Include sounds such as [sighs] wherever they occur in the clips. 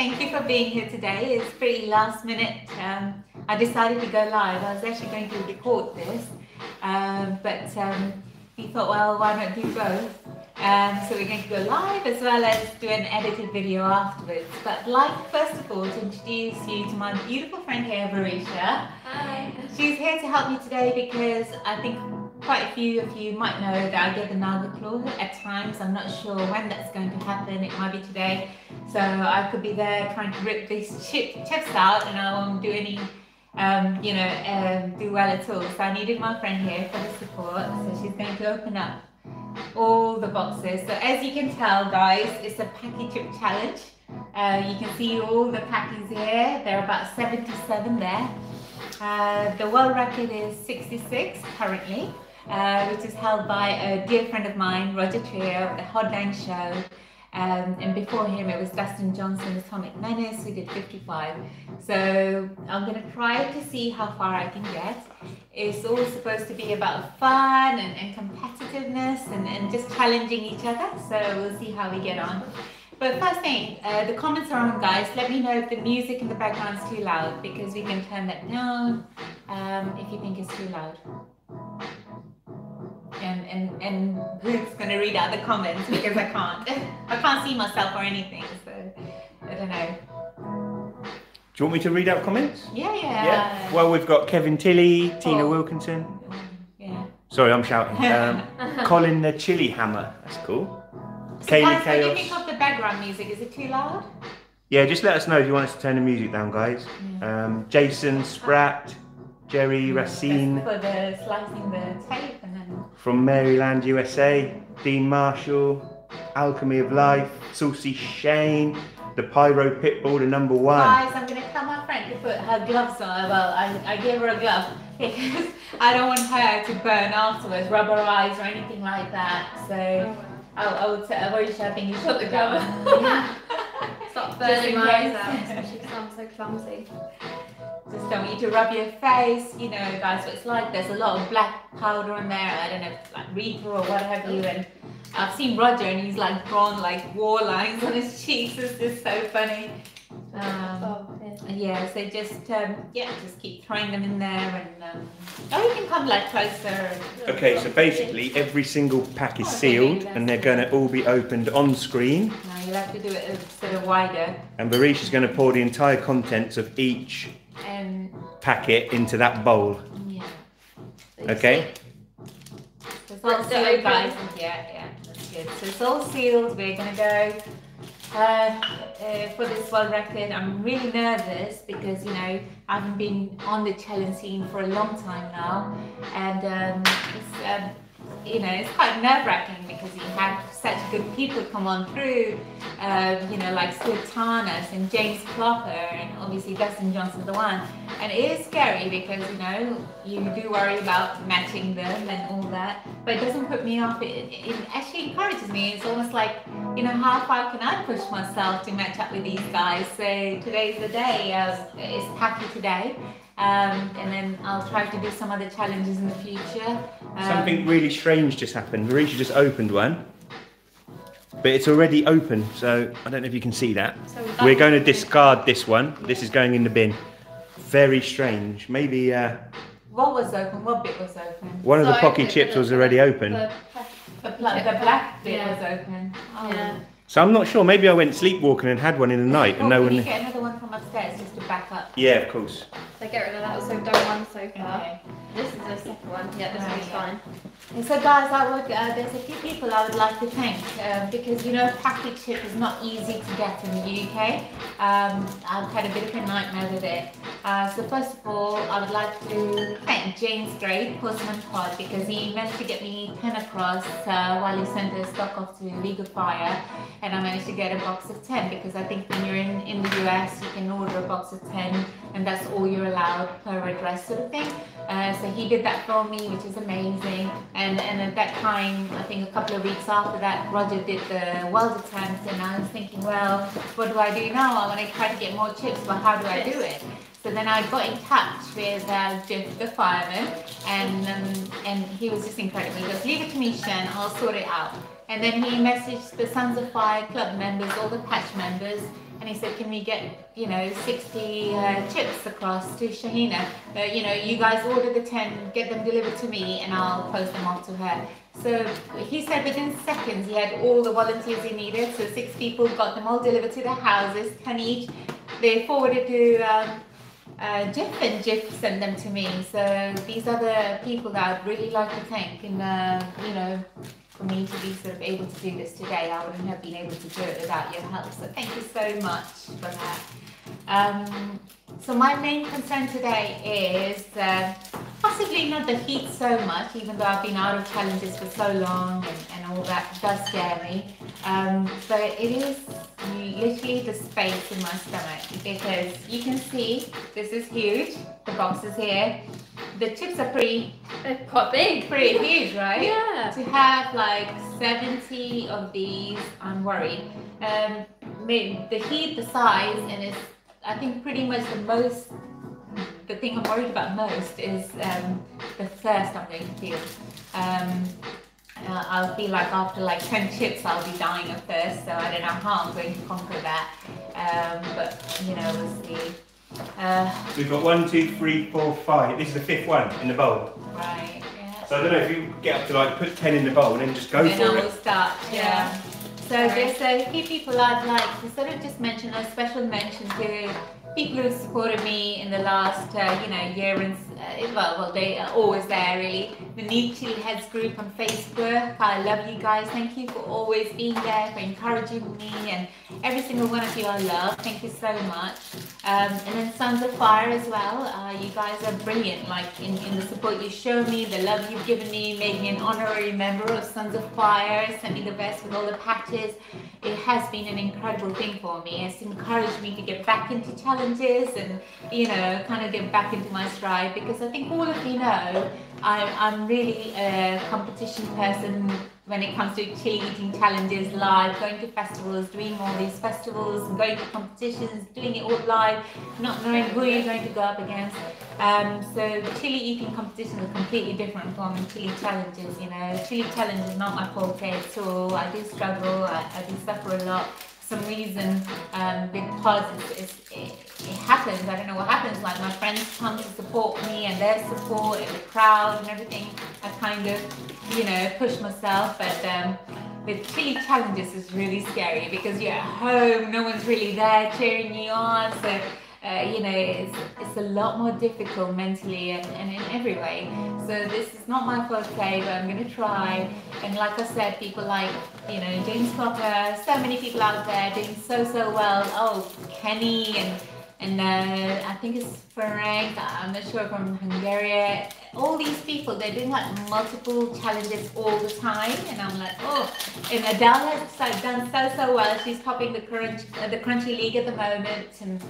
Thank you for being here today. It's pretty last minute. Um, I decided to go live. I was actually going to record this, um, but um, we thought, well, why not do both? Um, so we're going to go live as well as do an edited video afterwards. But I'd like, first of all, to introduce you to my beautiful friend here, Varisha. Hi. She's here to help me today because I think quite a few of you might know that I get the Naga claw at times. I'm not sure when that's going to happen. It might be today. So I could be there trying to rip these chip, chips out and I won't do any, um, you know, um, do well at all. So I needed my friend here for the support. So she's going to open up all the boxes. So as you can tell, guys, it's a Paqui chip challenge. Uh, you can see all the Paquis here. There are about 77 there. Uh, the world record is 66 currently uh, which is held by a dear friend of mine, Roger Trier of the Hot Dang Show. Um, and before him, it was Dustin Johnson, Atomic Menace, We did 55. So I'm going to try to see how far I can get. It's all supposed to be about fun and, and competitiveness and, and just challenging each other. So we'll see how we get on. But first thing, uh, the comments are on, guys. Let me know if the music in the background is too loud because we can turn that down um, if you think it's too loud and and and who's gonna read out the comments because I can't I can't see myself or anything so I don't know. Do you want me to read out comments? Yeah, yeah. Yeah. Well, we've got Kevin Tilley, Tina Oh. Wilkinson. Yeah. Sorry, I'm shouting. [laughs] Um, Colin the Chili Hammer. That's cool. So Kaylee what you Chaos. think of the background music? Is it too loud? Yeah, just let us know if you want us to turn the music down, guys. Um, Jason Spratt, Jerry Racine Just for the slicing the tape from Maryland, USA, Dean Marshall, Alchemy of Life, Saucy Shane, the Pyro Pitbull, the number one. guys, I'm gonna tell my friend to put her gloves on. Well, I, I gave her a glove [laughs] because I don't want her to burn afterwards, rubber eyes or anything like that. So I, I would say, I've already I think you shut the glove. [laughs] Stop burning my eyes case. out, especially because I'm so clumsy. Just don't want you to rub your face, you know, guys, what it's like. There's a lot of black powder on there. I don't know, like reefer or what have you. And I've seen Roger and he's like drawn like war lines on his [laughs] cheeks. It's just so funny. Um, Oh, yeah. yeah, so just, um, yeah, just keep throwing them in there and, um, oh, you can come like closer. Okay, so basically every single pack is sealed and they're going to all be opened on screen. Now you'll have to do it a sort of wider. And Varish is going to pour the entire contents of each And, packet into that bowl. yeah. Okay? So it's all Let's sealed, guys. Yeah, yeah, that's good. So it's all sealed. We're gonna go uh, uh, for this world record. I'm really nervous because you know I haven't been on the challenge scene for a long time now, and um, it's um, you know it's quite nerve wracking because you have such good people come on through. Um, you know, like Stuart Tarnas and James Clopper, and obviously Dustin Johnson's the one. And it is scary because you know you do worry about matching them and all that, but it doesn't put me off. It, it actually encourages me. It's almost like you know how far can I push myself to match up with these guys? So today's the day. Uh, it's happy today. Um, and then I'll try to do some other challenges in the future. Um, Something really strange just happened. Varish just opened one. But it's already open, so I don't know if you can see that. So we've We're going to discard this one. This is going in the bin. Very strange. Maybe uh, What was open? What bit was open? one of the So Paqui chips the- was already open. the- The, bla- the black bit Yeah. was open. Oh. Yeah. So I'm not sure. Maybe I went sleepwalking and had one in the night and Oh, no can you one. get another one from upstairs just to back up? Yeah, of course. So get rid of that. So done one so far. Okay. This is the second one. Yeah, this Right, one's yeah. fine. And so guys, I would, uh, there's a few people I would like to thank uh, because you know Paqui chip is not easy to get in the UK. Um, I've had a bit of a nightmare with it. Uh, so first of all, I would like to thank James Gray, Postman Pod, because he managed to get me 10 across uh, while he sent the stock off to League of Fire and I managed to get a box of 10 because I think when you're in, in the US you can order a box of 10 and that's all you're allowed per address sort of thing. Uh, so he did that for me, which is amazing. And and at that time, I think a couple of weeks after that, Roger did the weld attempt, and I was thinking, well, what do I do now? I want to try to get more chips, but how do I do it? So then I got in touch with uh, Jeff, the fireman, and um, and he was just incredible. He goes, leave it to me, Shen, I'll sort it out. And then he messaged the Sons of Fire club members, all the patch members, and he said, "Can we get you know 60 uh, chips across to Shahina? Uh, you know, you guys order the 10, get them delivered to me, and I'll post them off to her." So he said within seconds he had all the volunteers he needed. So six people got them all delivered to their houses, 10 each. They forwarded to um, uh, Jeff and Jeff sent them to me. So these are the people that I'd really like to thank and, uh, you know, for me to be sort of able to do this today. I wouldn't have been able to do it without your help. So thank you so much for that. Um, so my main concern today is uh, possibly not the heat so much, even though I've been out of challenges for so long and, and all that does scare me. Um, but it is literally the space in my stomach because you can see this is huge. The box is here. The chips are pretty, They're quite big. pretty huge, right? Yeah. To have like 70 of these, I'm worried. Um, the heat, the size, and it's, I think pretty much the most, the thing I'm worried about most is um, the thirst I'm going to feel. Um, uh, I'll feel like after like 10 chips I'll be dying of thirst, so I don't know how I'm going to conquer that. Um, but, you know, we'll see. Uh, We've got one, two, three, four, five. This is the fifth one in the bowl. right, yeah. So I don't know if you get up to like put ten in the bowl and then just go then for I will it. start, yeah. Yeah. So there's a few people I'd like to sort of just mention a special mention to people who've supported me in the last, uh, you know, year and uh, well, well, they are always there really. The NEUK Chili Heads group on Facebook. I love you guys. Thank you for always being there, for encouraging me, and every single one of you I love. Thank you so much. Um, and then Sons of Fire as well. Uh, you guys are brilliant, like in, in the support you show me, the love you've given me, made me an honorary member of Sons of Fire, sent me the best with all the patches. It has been an incredible thing for me. It's encouraged me to get back into challenges and, you know, kind of get back into my stride because I think all of you know I'm, I'm really a competition person when it comes to chili eating challenges live, going to festivals, doing all these festivals, going to competitions, doing it all live, not knowing who you're going to go up against. Um, so chili eating competitions are completely different from chili challenges. You know, chili challenge is not my forte at all. I do struggle. I, I do suffer a lot. Some reason, um, because it's, it's, it, it happens. I don't know what happens. Like my friends come to support me, and their support, and the crowd, and everything. I kind of, you know, push myself. But um, with chili challenges, it's really scary because you're at home. No one's really there cheering you on. So uh, you know, it's, it's a lot more difficult mentally and, and in every way. So this is not my forte, but I'm going to try. And like I said, people like, you know, James Cocker, so many people out there doing so, so well. Oh, Kenny and and uh, I think it's Ferenc, I'm not sure from Hungary. All these people, they're doing like multiple challenges all the time, and I'm like, oh. And Adele has done so so well. She's topping the crunch, uh, the Crunchy League at the moment, and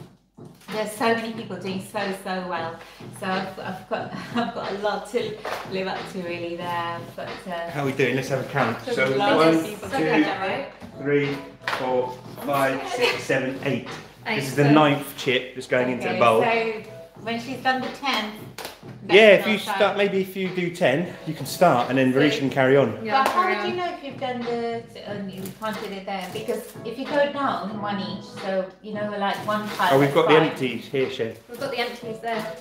there's so many people doing so so well. So I've, I've got [laughs] I've got a lot to live up to really there. But uh, How are we doing? Let's have a count. So one, two, Okay, three, four, five, [laughs] six, seven, eight. Eight, This is the ninth chip that's going into the bowl. So when she's done the tenth. Yeah, if you start, maybe if you do ten, you can start, and then Rish can carry on. Yeah, but how carry would you know if you've done the and you've planted it there? Because if you go down one each, so you know we're like one pile. Oh, we've got the five. empties here, Shay. We've got the empties there.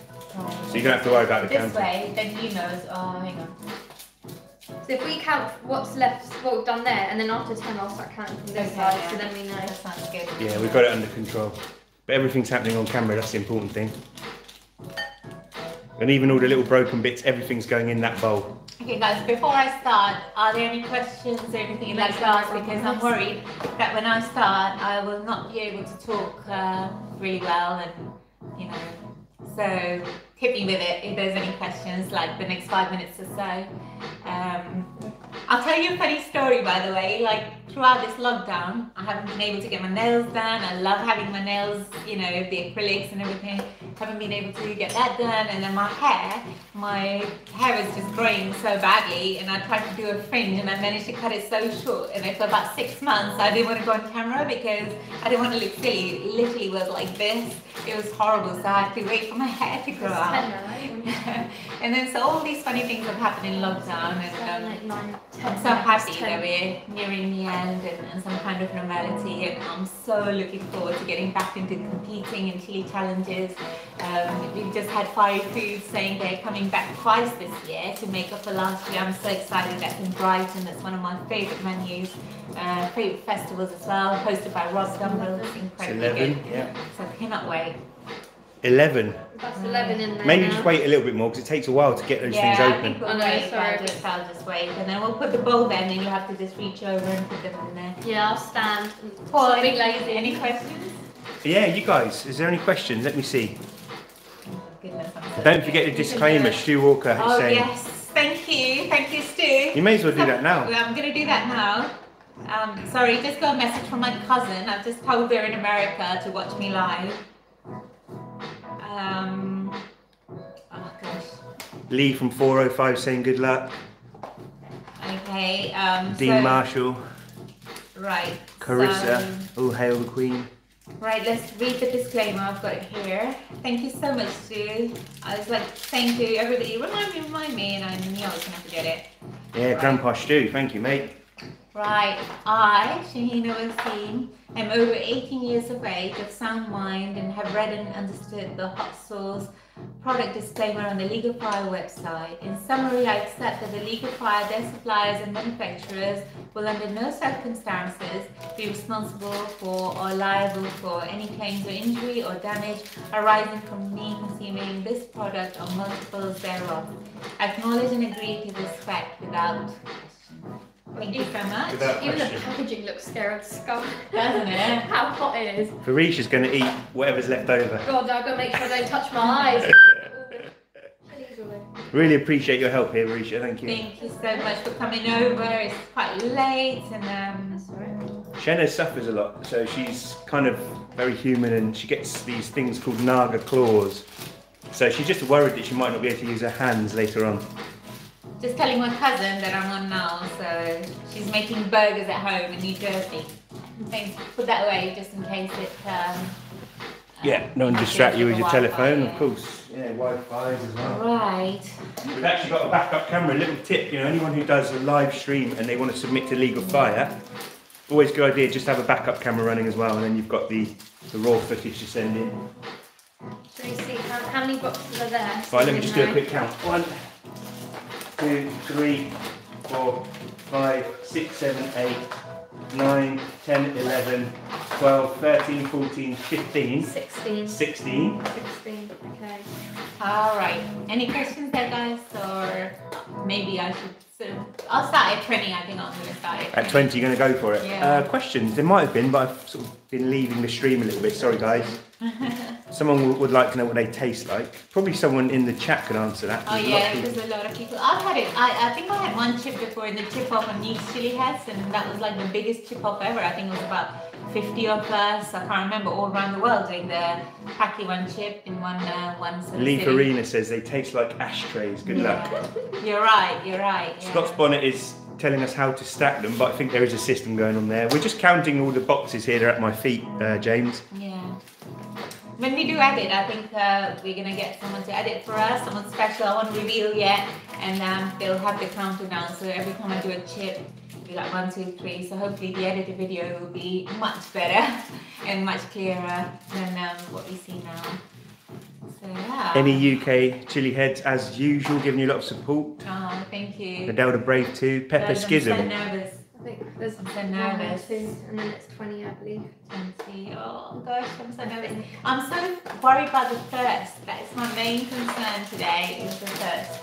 So you don't have to worry about the This counting. way, then you know. Oh, hang on. So if we count what's left, what we've done there, and then after 10 I'll start counting from this Okay, side, yeah. so then we know. That sounds good. Yeah, we've got it under control. But everything's happening on camera, that's the important thing. And even all the little broken bits, everything's going in that bowl. Okay, guys, before I start, are there any questions or anything you'd like to ask? Because I'm worried that when I start, I will not be able to talk uh, really well and, you know. So hit me with it if there's any questions, like the next five minutes or so. Um, I'll tell you a funny story, by the way. Like throughout this lockdown, I haven't been able to get my nails done. I love having my nails, you know, the acrylics and everything. haven't been able to get that done. And then my hair, my hair is just growing so badly. And I tried to do a fringe and I managed to cut it so short. And then for about six months, I didn't want to go on camera because I didn't want to look silly. It literally was like this. It was horrible. So I had to wait for my [laughs] hair to grow out. ten now, right? and then so all these funny things have happened in lockdown. And, um, eight, nine, ten, I'm so happy that we're nearing the end and, and some kind of normality and I'm so looking forward to getting back into competing in chili challenges. Um, we've just had Fire Foods saying they're coming back twice this year to make up for last year. I'm so excited that's in Brighton. That's one of my favourite menus, uh, favourite festivals as well, hosted by Rob Dumbrell. It's It's incredibly 11, good. yeah. So I cannot wait. 11. That's eleven in there. Maybe now. just wait a little bit more because it takes a while to get those yeah, things open. think we'll I know, wait. sorry. I'll just, I'll just wait. And then we'll put the bowl there and then you'll have to just reach over and put them in there. Yeah, I'll stand. Paul, Stop any, lazy. any questions? Yeah, you guys, is there any questions? Let me see. Oh, goodness, so Don't forget the disclaimer Stu Walker is Oh saying. yes, thank you, thank you, Stu. You may as well do that now. Well, I'm gonna do that now. Um, sorry, just got a message from my cousin. I've just told her in America to watch me live. Um, oh gosh. Lee from 405 saying good luck. Okay. Um, Dean so, Marshall, Right. Carissa, so- all hail the Queen. Right, let's read the disclaimer. I've got it here. Thank you so much, Sue. I was like saying to everybody, remind me, remind me, and I knew I was gonna forget it. Yeah, Grandpa Stu, thank you, mate. Right, I, Shahina Waseem, am over 18 years of age, of sound mind, and have read and understood the hot sauce product disclaimer on the League of Fire website. In summary, I accept that the League of Fire, their suppliers, and manufacturers will, under no circumstances, be responsible for or liable for any claims or injury or damage arising from me consuming this product or multiples thereof. Acknowledge and agree to this fact without. Thank you so much. Without Even the packaging looks scary of skull. Doesn't it? [laughs] How hot it is. Varisha's going to eat whatever's left over. God, I've got to make sure I don't touch my eyes. Chilies all over. Really appreciate your help here, Varisha, thank you. Thank you so much for coming over. It's quite late and um That's all right. Shenna suffers a lot, so she's kind of very human and she gets these things called Naga claws. So she's just worried that she might not be able to use her hands later on. Just telling my cousin that I'm on now, so she's making burgers at home in New Jersey. Thanks. Put that away just in case it um Yeah, not distract you with your Wi-Fi, telephone, yeah. of course. Yeah, Wi-Fi's as well. Right. We've actually got a backup camera. A little tip, you know, anyone who does a live stream and they want to submit to League of Fire, always good idea just have a backup camera running as well, and then you've got the, the raw footage to send in. Should we see how, how many boxes are there? Right, let me just do a quick count. One, two, three, four, five, six, seven, eight, nine, ten, eleven, twelve, thirteen, fourteen, fifteen, 16. sixteen. 16. Okay. All right. Any questions there guys or maybe I should sort of I'll start at 20, I think I'm gonna start at 20. At 20, you're going to go for it. Yeah. Uh, questions? There might have been, but I've sort of been leaving the stream a little bit. Sorry, guys. [laughs] Someone would- like to know what they taste like. Probably someone in the chat could answer that. Oh There's a lot yeah, there's a lot of people. I've had it. I, I think I had one chip before in the chip off on NEUK Chili Heads, and that was like the biggest chip off ever. I think it was about 50 or plus. I can't remember all around the world doing the Paqui one chip in one uh, one sort of Lee. Farina says they taste like ashtrays. Good luck. You're right. You're right. Yeah. Scott's Bonnet is telling us how to stack them, but I think there is a system going on there. We're just counting all the boxes here. They're at my feet, uh, James. Yeah. When we do edit, I think uh, we're gonna get someone to edit for us, someone special. I won't reveal yet, and um, they'll have the counter down. So every time I do a chip, be like one, two, three. So hopefully the edited video will be much better [laughs] and much clearer than um, what we see now. So yeah. Any UK chili heads, as usual, giving you a lot of support. Oh, thank you. Nadelda Brave 2, Pepper Guys, I'm so Schism. nervous. I think there's I'm so one nervous. two, and then it's 20, I believe. 20. Oh gosh, I'm so nervous. I'm so worried about the thirst. That is my main concern today. Is the thirst.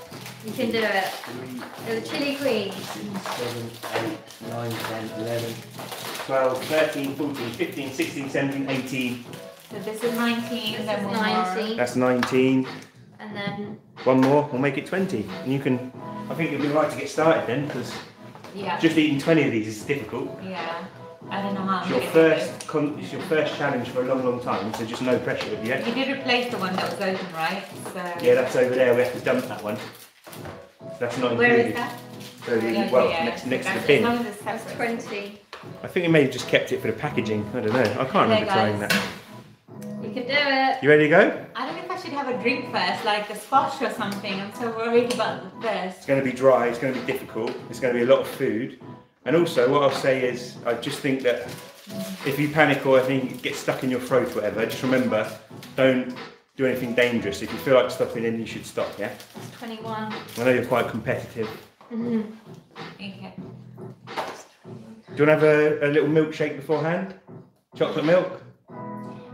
You can do it. You're the chili queen. 7, 8, 9, 10, 11, 12, 13, 14, 15, 16, 17, 18. So this is 19, This then is 19. That's 19. And then One more, we'll make it 20. And you can, I think it'd be right to get started then, because Yeah. just eating 20 of these is difficult. Yeah. I don't know how. It's your first con- it's your first challenge for a long, long time, so just no pressure with you. it. You did replace the one that was open, right? So. Yeah, that's over there. We have to dump that one. That's not Where included. is that? So the- well, yeah, next, next to the that's- bin. As long as it's That's 20. I think we may have just kept it for the packaging. I don't know. I can't remember Okay, trying that. You can do it. You ready to go? I don't know if I should have a drink first, like a squash or something. I'm so worried about the thirst. It's going to be dry. It's going to be difficult. It's going to be a lot of food. And also, what I'll say is, I just think that if you panic or anything you get stuck in your throat, or whatever, just remember, don't do anything dangerous. If you feel like stopping, then you should stop. Yeah. It's 21. I know you're quite competitive. Mm-hmm. Okay. Do you want to have a, a little milkshake beforehand? Chocolate milk?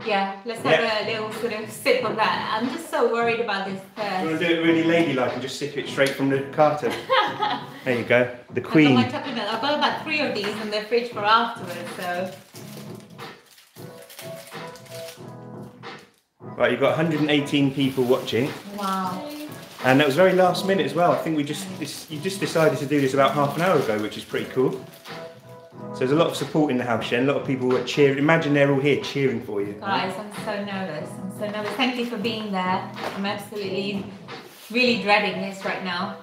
Yeah, let's have a little sort of sip of that. I'm just so worried about this Do you want to do it really ladylike and just sip it straight from the carton? [laughs] there you go. The I've got queen. I've got about three of these in the fridge for afterwards, so. Right, you've got 118 people watching. Wow. And that was very last minute as well. I think we just this, you just decided to do this about half an hour ago, which is pretty cool. So there's a lot of support in the house, Shen. A lot of people were cheering. Imagine they're all here cheering for you. Guys, I'm so nervous. I'm so nervous. Thank you for being there. I'm absolutely really dreading this right now.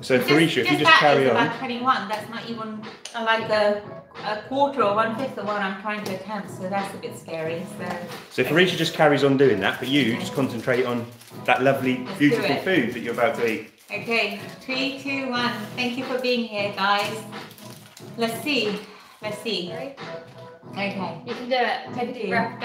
So Varisha, if you just that carry on. about 21. That's not even uh, like a, a quarter or one fifth of what I'm trying to attempt. So that's a bit scary. So So Varisha just carries on doing that, but you just concentrate on that lovely, Let's beautiful food that you're about to eat. okay, three, two, one. Thank you for being here, guys. Let's see. Let's see. Ready? Okay. You can do it. Take a Thank deep you. breath.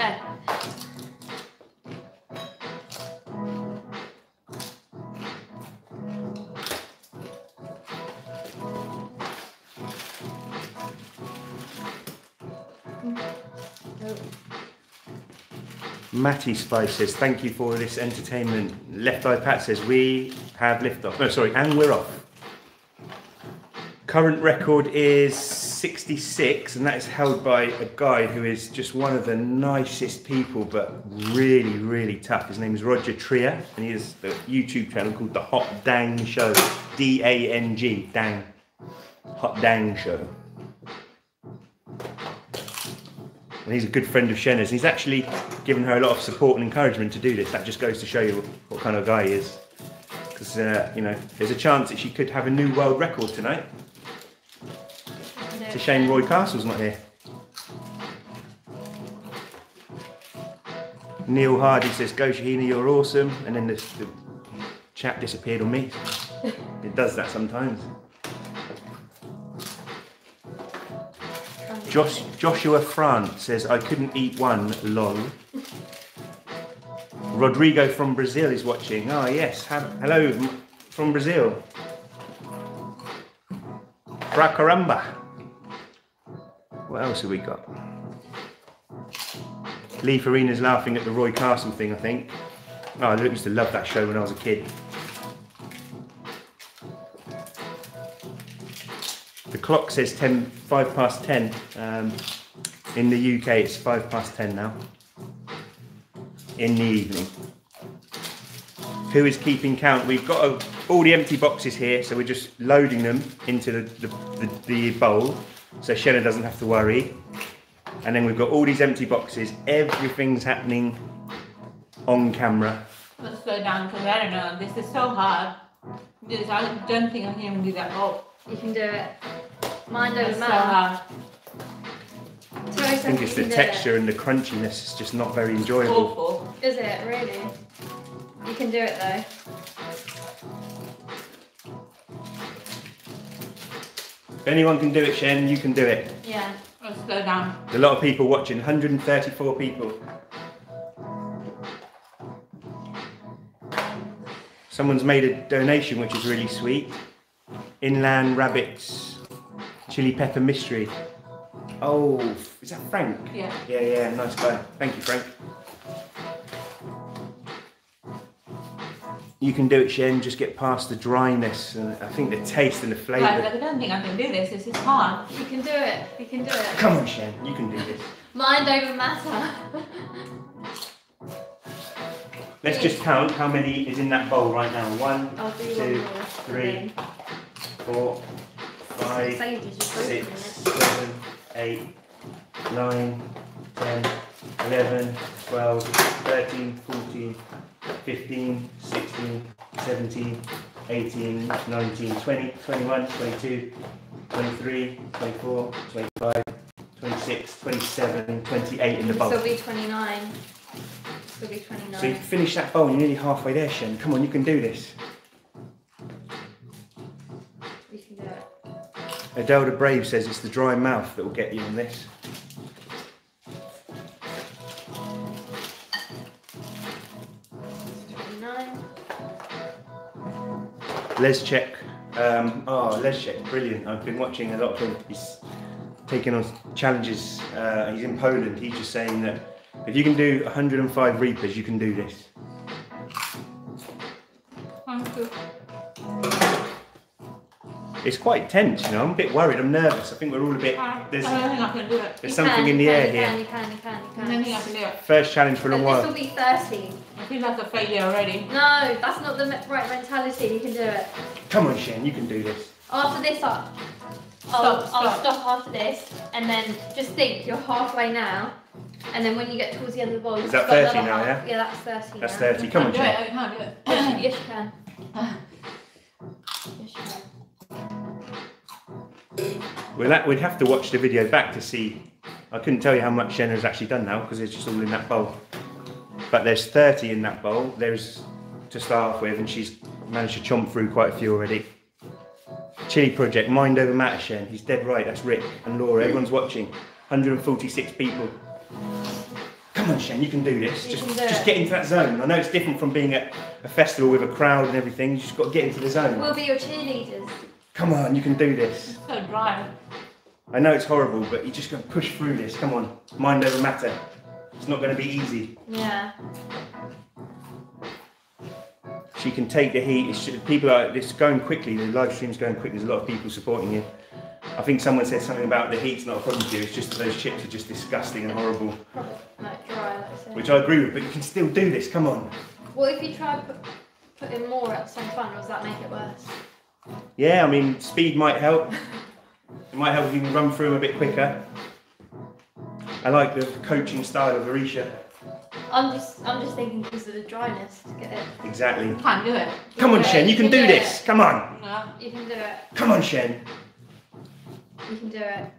Go. Matty Spice says, thank you for this entertainment. Left Eye Pat says, we have liftoff. No, sorry, and we're off. Current record is 66, and that is held by a guy who is just one of the nicest people, but really, really tough. His name is Roger Trier, and he has a YouTube channel called The Hot Dang Show. D A N G, Dang. Hot Dang Show. And he's a good friend of Shenna's. And he's actually given her a lot of support and encouragement to do this. That just goes to show you what kind of guy he is. Because, uh, you know, there's a chance that she could have a new world record tonight. It's a shame Roy Castle's not here. Neil Hardy says, Go Shahina, you're awesome. And then the, the chat disappeared on me. It does that sometimes. Josh, Joshua France says, I couldn't eat one, lol. Rodrigo from Brazil is watching. Ah, yes. Ha- hello from Brazil. Pra caramba. What else have we got? Lee Farina's laughing at the Roy Castle thing, I think. Oh, I used to love that show when I was a kid. The clock says 10, 5 past 10. Um, in the UK, it's 5 past 10 now. In the evening. Who is keeping count? We've got a, all the empty boxes here, so we're just loading them into the, the, the, the bowl so Shenna doesn't have to worry. And then we've got all these empty boxes. Everything's happening on camera. Let's slow down because I don't know. This is so hard. This, I don't think I can even do that. Oh, You can do it. Mind over it's so matter. hard. I think it's the texture and the crunchiness. It's just not very enjoyable. Awful. Is it really? You can do it though. If anyone can do it, Shen, you can do it. Yeah. Let's slow down. There's a lot of people watching, 134 people. Someone's made a donation which is really sweet. Inland Rabbits Chili Pepper Mystery. Oh, is that Frank? Yeah. Yeah, yeah, nice guy. Thank you, Frank. You can do it, Shen, just get past the dryness and I think the taste and the flavour. I don't think I can do this. This is hard. You can do it. You can do it. Come on, Shen, you can do this. Mind over matter. Let's just count how many is in that bowl right now. One, Two, one three, four, five, Sage is just six, seven, eight, 9, 10, 11, 12, 13, 14, 15, 16, 17, 18, 19, 20, 21, 22, 23, 24, 25, 26, 27, 28 in the bowl. Still be 29. Still be 29. So you finish that bowl, you're nearly halfway there, Shen. Come on, you can do this. You can do it. Adele the Brave says it's the dry mouth that will get you on this. Leschek, um, oh Leschek, brilliant. I've been watching a lot of him. He's taking on challenges. Uh, he's in Poland. He's just saying that if you can do 105 Reapers, you can do this. Thank you. It's quite tense, you know. I'm a bit worried. I'm nervous. I think we're all a bit. I There's, don't think I can do it. there's something can, in the you air can, here. You can, you can, you I don't think I can do it. First challenge for a long while. this will be 30. I feel like a failure already. No, that's not the right mentality. You can do it. Come on, Shen, you can do this. After this, I'll, I'll, Stop, I'll stop. stop after this, and then just think you're halfway now. And then when you get towards the end of the ball, Is you've that 30 now, half. Yeah, that's 30. That's now. 30. Come on, I oh, can't do it. Shen. I can't do it. Yes, you- yes, you can. Yes, you can. We'll ha- we'd have to watch the video back to see. I couldn't tell you how much Shen has actually done now because it's just all in that bowl. But there's 30 in that bowl. There's to start off with, and she's managed to chomp through quite a few already. Chili Project, Mind Over Matter, Shen. He's dead right. That's Rick and Laura. Everyone's watching. 146 people. Come on, Shen, you can do this. You just do just get into that zone. I know it's different from being at a festival with a crowd and everything. You just got to get into the zone. We'll be your cheerleaders. Come on, you can do this. So dry. I know it's horrible, but you just got to push through this. Come on, mind over matter. It's not going to be easy. Yeah. She can take the heat. It's, people are it's going quickly. The live stream's going quickly. There's a lot of people supporting you. I think someone said something about the heat's not a problem to you. It's just that those chips are just disgusting and horrible, Probably like dry, like which I agree with. But you can still do this. Come on. Well, if you try put, put in more at some fun, does that make it worse? Yeah, I mean, speed might help. It might help if you can run through them a bit quicker. I like the coaching style of Arisha. I'm just, I'm just thinking because of the dryness to get it. Exactly. I can't do it. Come on, Shen, you can do this. Come on. No. You can do it. Come on, Shen. You can do it.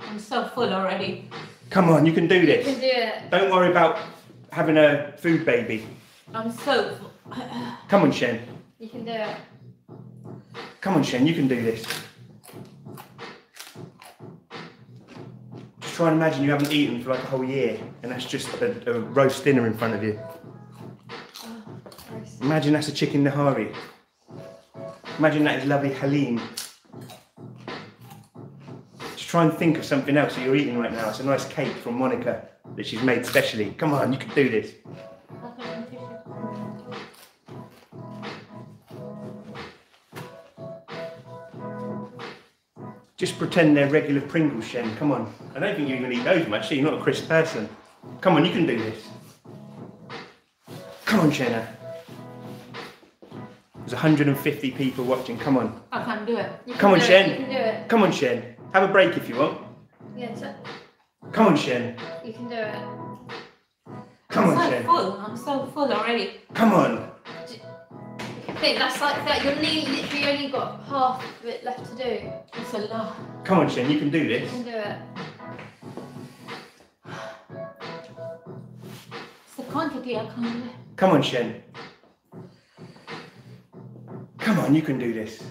I'm so full already. Come on, you can do this. You can do it. Don't worry about having a food baby. I'm so full. [sighs] Come on, Shen. You can do it. Come on, Shen, you can do this. Try and imagine you haven't eaten for like a whole year, and that's just a, a roast dinner in front of you. Imagine that's a chicken nahari. Imagine that is lovely halim. Just try and think of something else that you're eating right now. It's a nice cake from Monica that she's made specially. Come on, you can do this. Just pretend they're regular Pringles, Shen. Come on. I don't think you even eat those much. so You're not a crisp person. Come on, you can do this. Come on, Shenna. There's 150 people watching. Come on. I can't do it. You Come on, do Shen. It. You can do it. Come on, Shen. Have a break if you want. Yeah, so Come on, Shen. you can do it. Come I'm on, so Shen. full. I'm so full already. Come on. I think that's like that. You're nearly, literally only got half of it left to do. It's a lot. Come on, Shen. You can do You this. can do it. It's the quantity I can't do. Come on, Shen. Come on, you can do this.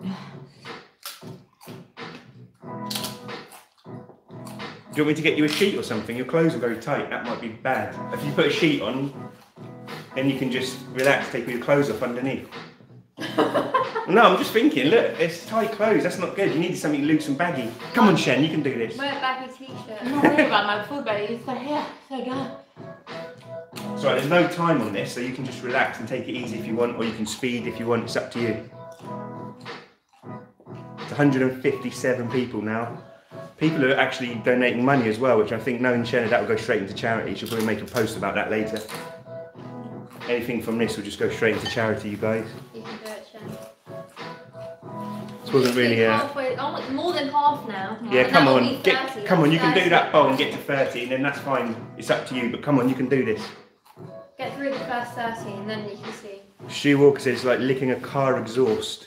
Do you want me to get you a sheet or something? Your clothes are very tight. That might be bad. If you put a sheet on, then you can just relax, take your clothes off underneath. [laughs] no, I'm just thinking, look, it's tight clothes. That's not good. You need something loose and baggy. Come on, Shen, you can do this. Wear a baggy t-shirt. I'm not worried about my food, but it's the hair. So done. So there's no time on this, so you can just relax and take it easy if you want, or you can speed if you want. It's up to you. It's 157 people now. People are actually donating money as well, which I think knowing Shenna, that will go straight into charity. She'll probably make a post about that later. Anything from this will just go straight into charity, you guys. You can do it, Shen. It's wasn't really a. halfway, oh, more than half now. Yeah, And come on, get, 30, come on. You can do that bowl and get to thirty, and then that's fine. It's up to you. But come on, you can do this. Get through the first 30 and then you can see. Stu Walker says it's like licking a car exhaust.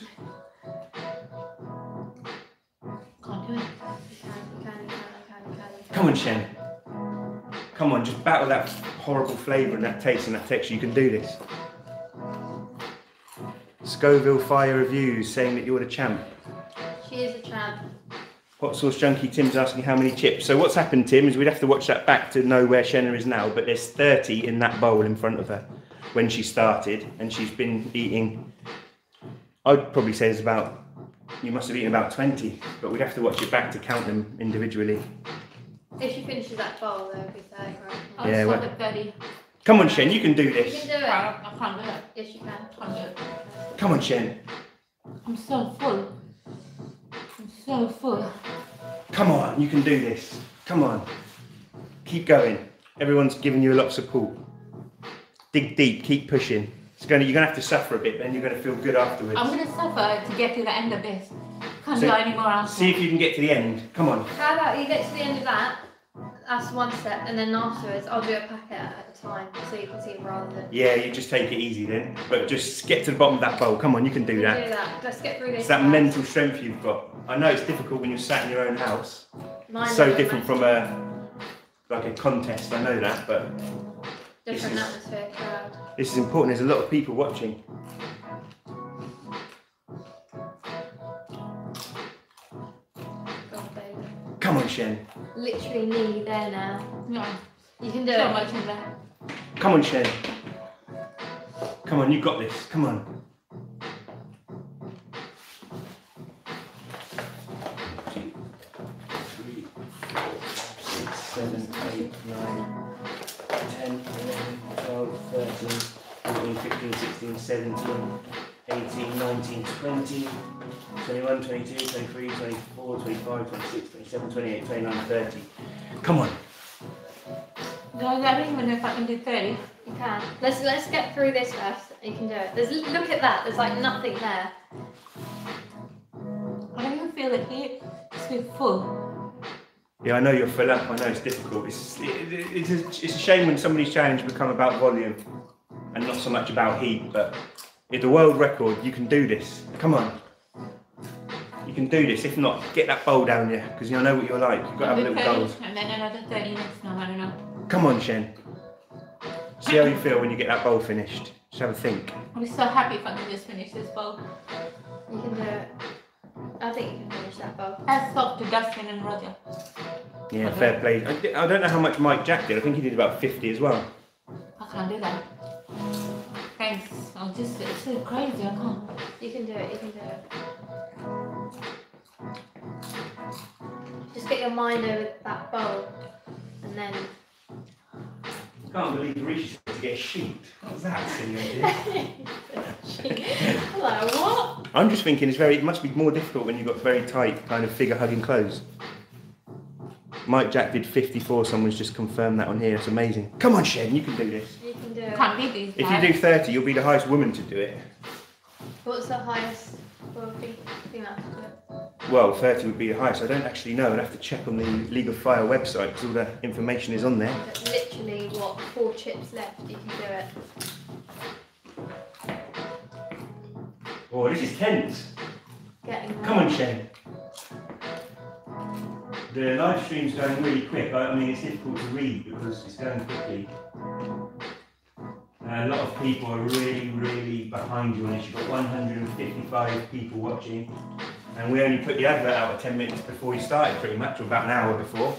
Can't do it. You can, you can, you can, you can, you can. Come on, Shen. Come on, just battle that horrible flavour and that taste and that texture. You can do this. Scoville Fire Reviews saying that you're the champ. She is a champ. Hot Sauce Junkie Tim's asking how many chips. So what's happened, Tim, is we'd have to watch that back to know where Shenna is now, but there's 30 in that bowl in front of her when she started, and she's been eating, I'd probably say it's about, you must have eaten about 20, but we'd have to watch it back to count them individually. If she finishes that bowl, there'll be 30 right? I'll Yeah, stop well- at 30. Come on, Shen, you can do You this. can do it. I I can't do it. Yes, you can. Can't do it. Come on, Shen. I'm so full. I'm so full. Come on, you can do this. Come on. Keep going. Everyone's giving you a lot of support. Dig deep, keep pushing. It's going to, you're going to have to suffer a bit, then you're going to feel good afterwards. I'm gonna suffer to get to the end of this. Can't So- do it anymore after. See if you can get to the end. Come on. How about you get to the end of that? That's one step, and then afterwards, I'll do a packet at a time so you can see rather than. Yeah, you just take it easy then. But just get to the bottom of that bowl. Come on, you can do You that. do that. Let's get through this. It's that first. mental strength you've got. I know it's difficult when you're sat in your own house. Mine so different from a like a contest. I know that, but different this is- atmosphere crowd. this is important. There's a lot of people watching. Come on, Shen. Literally nearly there now. No, You can do so it. much in there. Come on, Shen. Come on, you got this. Come on. Two, three, four, six, seven, eight, nine, 10, 11, 12, 13, 14, 15, 16, 17, 18, 19, 20, 21, 22, 23, 24, 25, 26, 27, 28, 29, 30. Come on. No, I don't even know if I can do 30. You can. Let's let's get through this first. You can do it. There's look at that. There's like nothing there. I don't even feel it here. Just feel full. Yeah, I know you're full up. I know it's difficult. It's it, it- it's, a, it's a shame when somebody's challenge become about volume and not so much about heat. But it's a world record. You can do this. Come on. You can do this. If not, get that bowl down there because you know what you're like. You've got to have little 30, goals. And then another 30 next time, I don't know. Come on, Shen. See how you feel when you get that bowl finished. Just have a think. I'll be so happy if I can just finish this bowl. You can do it. I think you can finish that bowl. Hats off to Dustin and Roger. Yeah, fair play. I, I don't know how much Mike Jack did. I think he did about 50 as well. I can't do that. Thanks. I'm just, it's so crazy, I can't. You can do it. You can do it. Just get your mind over that bowl, and then I can't believe Rishi said to get a sheet. What was that silly [laughs] idea? like what? I'm just thinking it's very. It must be more difficult when you've got very tight kind of figure hugging clothes. Mike Jack did 54. Someone's just confirmed that on here. It's amazing. Come on, Shen, you can do this. You can do it. Can't beat these If guys. you do 30, you'll be the highest woman to do it. What's the highest for female to do it? Well, 30 would be the highest. I don't actually know. I'd have to check on the League of Fire website because all the information is on there. There's literally what four chips left. If you can do it. Oh, this is tense. Getting. Come on, Shen. The live stream's going really quick. I I mean, it's difficult to read because it's going quickly. And a lot of people are really, really behind you on this. You've got 155 people watching. And we only put the advert out at 10 minutes before you started, pretty much, or about an hour before.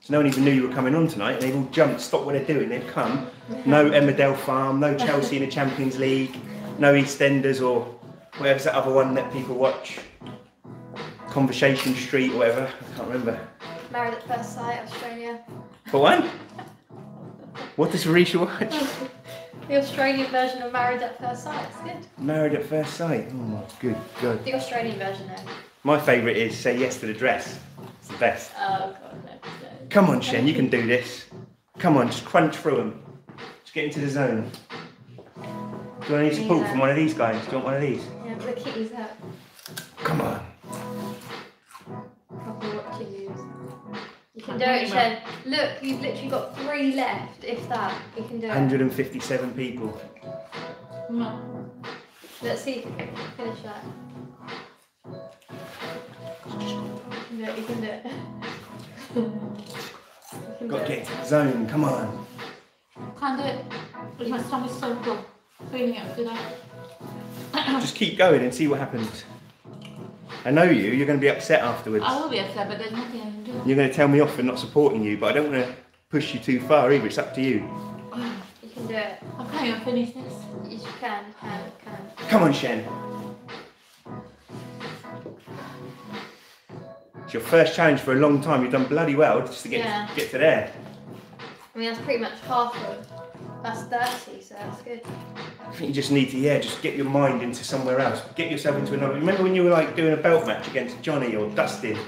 So no one even knew you were coming on tonight. They've all jumped, stopped what they're doing. They've come. No Emmerdale Farm, no Chelsea in the Champions League, no EastEnders or whatever's that other one that people watch. Conversation Street or whatever. I can't remember. Married at First Sight, Australia. But one? What does Risha watch? [laughs] The Australian version of Married at First Sight. It's good. Married at First Sight. Oh my good God. The Australian version, though. My favourite is Say Yes to the Dress. It's the best. Oh god, no. Come on, Shen, you can do this. Come on, just crunch through them. Just get into the zone. Do you want any support from one of these guys? Do you want one of these? Yeah, but the kitty's out. Come on. Do it, Shen. Look, you've literally got three left, if that. You can do it. 157 people. No. Let's see if you can finish that. You can do it, you can do it. [laughs] You can Got to it. get into the zone, come on. Can't do it. But my stomach's so full. Feeling it today. Just keep going and see what happens. I know you, you're going to be upset afterwards. I will be upset, but there's nothing I can do. You're going to tell me off for not supporting you, but I don't want to push you too far either. It's up to you. You can do it. I can't even finish this. Yes, you can, you can, you can. Come on, Shen. It's your first challenge for a long time. You've done bloody well just to get Yeah. get to there. I mean, that's pretty much half of. That's 30, so that's good. I think you just need to, yeah, just get your mind into somewhere else. Get yourself into another. Remember when you were like doing a belt match against Johnny or Dustin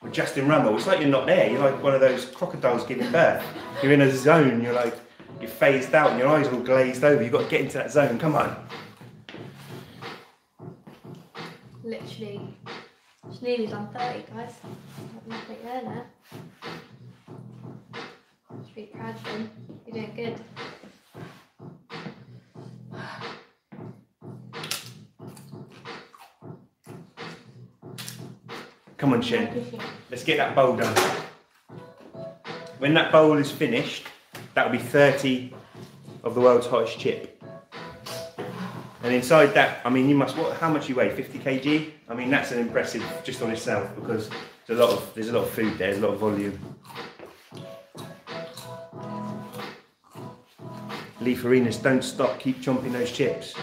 or Justin Rummel? It's like you're not there. You're like one of those crocodiles giving birth. You're in a zone. You're like you're phased out and your eyes are all glazed over. You've got to get into that zone. Come on. Literally. Just nearly done 30, guys. Nothing there now. Be proud of. You're doing good. Come on, I Shen. Let's get that bowl done. When that bowl is finished, that'll be 30 of the world's hottest chip. And inside that, I mean, you must. What? How much you weigh? 50 kg. I mean, that's an impressive just on itself because there's a lot of there's a lot of food there. There's a lot of volume. Leaf Arenas, don't stop. Keep chomping those chips.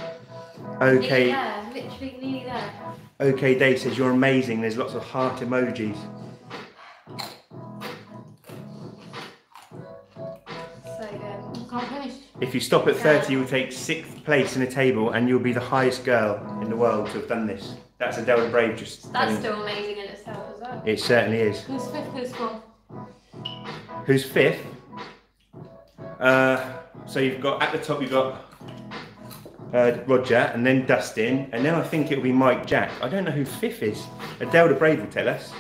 Okay. there. Literally nearly there. Okay, Dave says you're amazing. There's lots of heart emojis. So good. Can't finish. If you stop at 30, you will take sixth place in a table and you'll be the highest girl in the world to have done this. That's Adele Brave just That's still amazing in itself as well. It certainly is. Who's fifth? Who's fourth? Who's fifth? Uh, so you've got, at the top, you've got uh, Roger and then Dustin and then I think it'll be Mike Jack. I don't know who fifth is. Adele the Brave will tell us.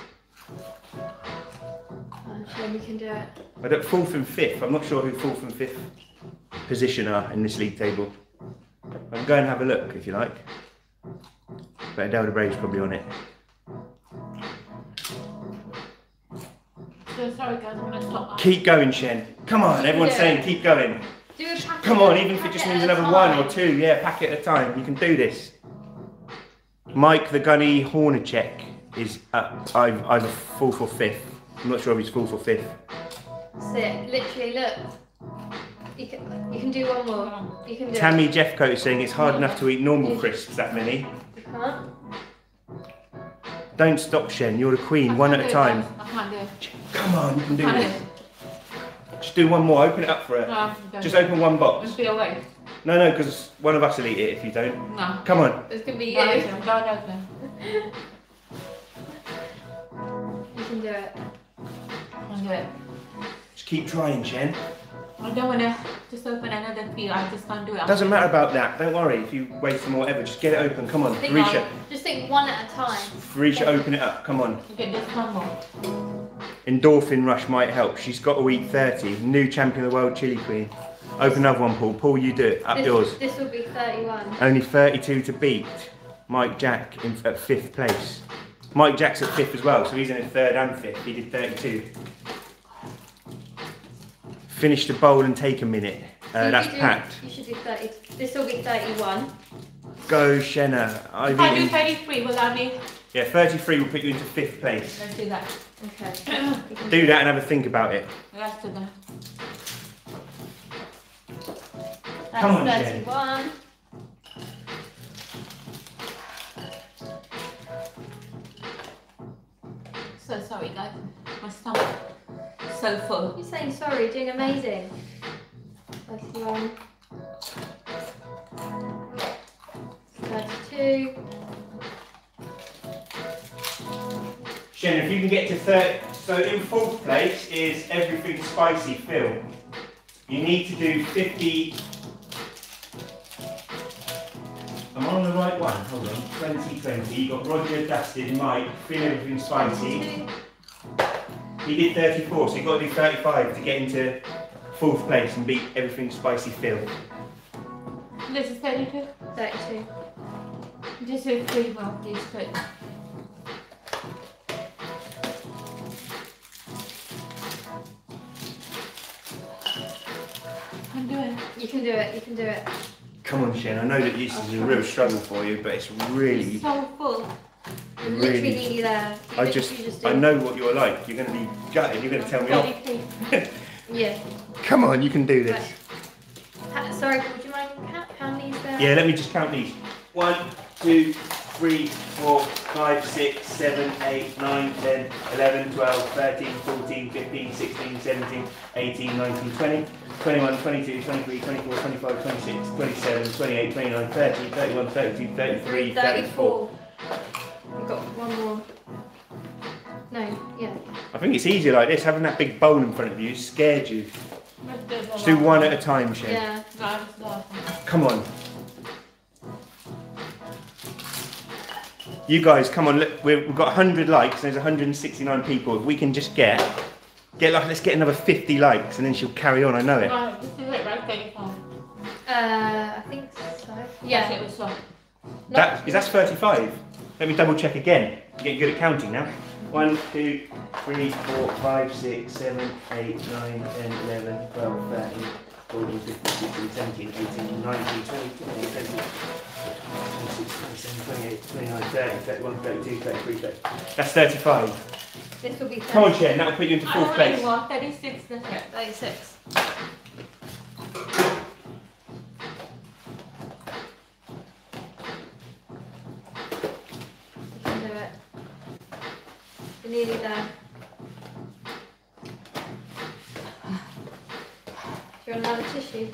I'm sure we can do it. But at fourth and fifth, I'm not sure who fourth and fifth position are in this league table. I'll go and have a look if you like. But Adele the Brave's probably on it. So sorry guys, I'm gonna stop. Keep going, Shen. Come on, everyone's Yeah. saying keep going. Do a packet. Come on, even if it just means a another one or two, yeah, pack it at a time. You can do this. Mike the Gunny Hornacek is up either either fourth or fifth. I'm not sure if he's fourth or fifth. That's it. Literally, look. You can, you can do one more. You can do Tammy it. Jeffcoat is saying it's hard enough to eat normal crisps that many. You can't. Don't stop, Shen. You're the queen, one at a time. I can't do it. Come on, you can do this. It. Just do one more. Open it up for No, her. I'm. Just open one box. Just be away. No, no, because one of us will eat it if you don't. No. Come on. It's gonna be Don't you. open. Don't open. You can do it. I'll do it. Just keep trying, Shen. I don't wanna just open another few. I just can't do it. Doesn't matter about that. Don't worry if you wait for more ever, Just get it open. Come on. Think Reach it. Just think one at a time. Reach it. Open it up. Come on. Okay, just one more. Endorphin rush might help. She's got to eat 30. New champion of the world, Chili Queen. Open another one, Paul. Paul, you do it. Up This, yours. this will be 31. Only 32 to beat. Mike Jack in, at fifth place. Mike Jack's at fifth as well, so he's in his third and fifth. He did 32. Finish the bowl and take a minute. Uh, that's do- packed. You should do 30. This will be 31. Go, Shenna. I've If I do 33, will that be? Yeah, 33 will put you into fifth place. Let's do that. Okay. [coughs] Do that and have a think about it. Let's do that. That's Come on, Jen. So sorry, guys. My stomach so full. You're saying sorry, you're doing amazing. 31. 32. Shen, if you can get to third, so in fourth place is everything spicy, Phil. You need to do 50. I'm on the right one, hold on. 2020, you got Roger, Dustin, Mike, Phil, everything spicy. 32. He did 34, so you've got to do 35 to get into fourth place and beat everything spicy Phil. This is 32. 32. Just do three more of these quick. I'm doing it. You can do it. You can do it. Come on, Shen. I know that this is a real struggle for you, but it's really, It's so full. You're literally really. nearly there. You I lit- just, just I know what you're like. You're going to be gutted. You're going to tell me off. [laughs] Yeah. Come on, you can do this. Right. Ha- sorry, would you mind ca- counting these there? Yeah, let me just count these. One, two, three, four, five, six, seven, eight, nine, ten, eleven, twelve, thirteen, fourteen, fifteen, sixteen, seventeen, eighteen, nineteen, twenty, twenty-one, twenty-two, twenty-three, twenty-four, twenty-five, twenty-six, twenty-seven, twenty-eight, twenty-nine, thirty, thirty-one, thirty-two, thirty-three, thirty-four. 34. I think it's easier like this. Having that big bowl in front of you scared you. Do Just do one at a time, Shen. Yeah. No, it's the. Come on. You guys, come on. Look, we've we've got 100 likes. And there's 169 people. If we can just get, get like, let's get another 50 likes, and then she'll carry on. I know it. No, this is it, right? 35. Uh, I think so. Yeah. That's it, we're sorry. That is that's 35. Let me double check again. You're getting good at counting now. 1, 2, 3, 4, 5, 6, 7, 8, 9, 10, 11, 12, 13, 14, 15, 16, 17, 18, 19, 20, 21, 22, 26, 27, 28, 29, 30, 31, 32, 33, 30. That's 35. This will be Come on, 30. Shen, that'll put you into I fourth don't place. anymore. 36, that's it. 36. You can do it. You're nearly there. Do you want another tissue?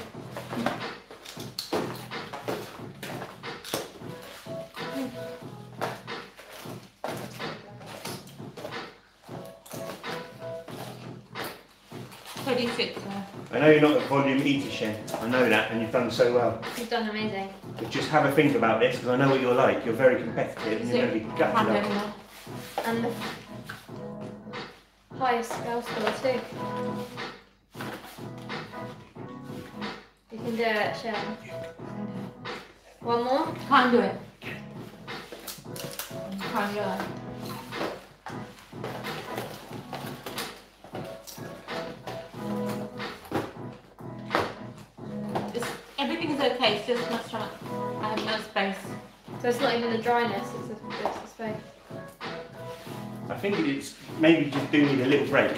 I know you're not a volume eater, Shen. I know that, and you've done so well. You've done amazing. But just have a think about this, because I know what you're like. You're very competitive, and you're going to be Can't gutted up. And the highest spell score too. You can do it, Sharon. One more? Can't do it. Can't do it. It's, everything is okay, it's just my stomach. I have no space. So it's not even the dryness, it's the, it's the space. I think it's maybe just do need a little break.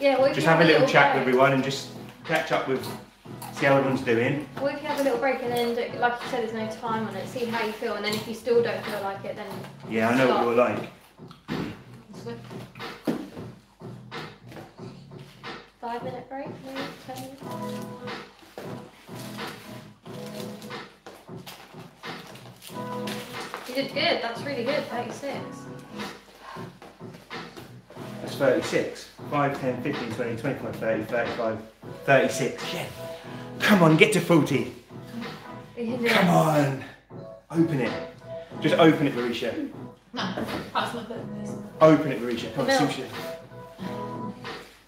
Yeah, if Just you have a little chat with everyone and just catch up with, see how everyone's doing. What if you have a little break and then, do, like you said, there's no time on it, see how you feel, and then if you still don't feel like it, then Yeah, I know what you're like. Five minute break, maybe ten minutes. You did good, that's really good, 36. That's 36. 5, 10, 15, 20, 25, 30, 35, 36. Shit. Come on, get to 40. You Come on. Open it. Just open it, Marisha. No, that's not good. Open it, Marisha. Come on, Milk. sushi.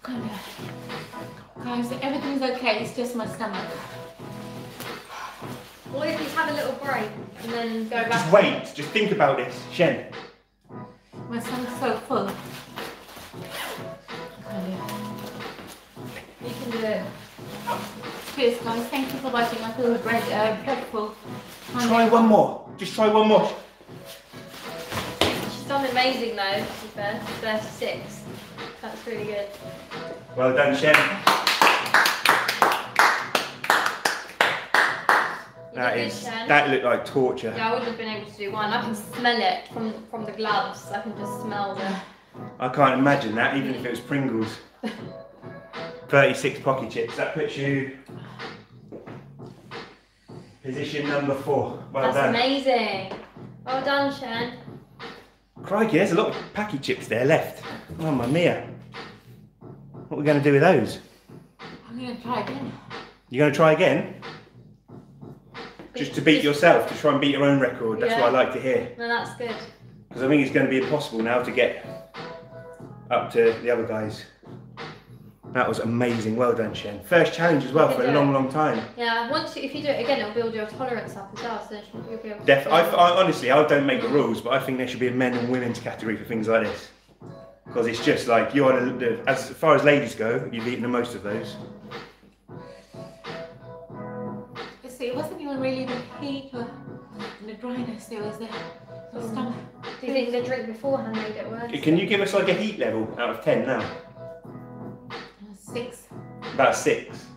Can't. Guys, everything's okay, it's just my stomach. What if you have a little break and then go back? Just wait. Just think about this. Shen. My stomach's so full. Can't do it. You can do it. Cheers, guys. Thank you for watching. I feel great, uh, grateful. Try one more. Just try one more. She's done amazing though, to be fair. 36. That's really good. Well done, Shen. That is That did is. good, Shan. That looked like torture. Yeah, I wouldn't have been able to do one. I can smell it from from the gloves. I can just smell the. I can't imagine that, even if it was Pringles. 36 Paqui chips. That puts you position number four. Well That's done. amazing. Well done, Shan. Crikey, there's a lot of packet chips there left. Oh, my mia. What are we going to do with those? I'm gonna try again. You're going to try again? Just to beat Just- yourself, to try and beat your own record. That's Yeah. what I like to hear. No, that's good. Because I think it's going to be impossible now to get up to the other guys. That was amazing. Well done, Shen. First challenge as well for a long, it. long time. Yeah, once you, if you do it again, it'll build your tolerance up as well, so you'll be able to. Def- I, I, honestly, I don't make the rules, but I think there should be a men and women's category for things like this. Because it's just like you're the, the, as far as ladies go, you've eaten the most of those. You see, it wasn't even really the heat or the dryness, it was the, the Mm. stomach. Do you think the drink beforehand made it worse? Can you give us like a heat level out of ten now? Six. About six.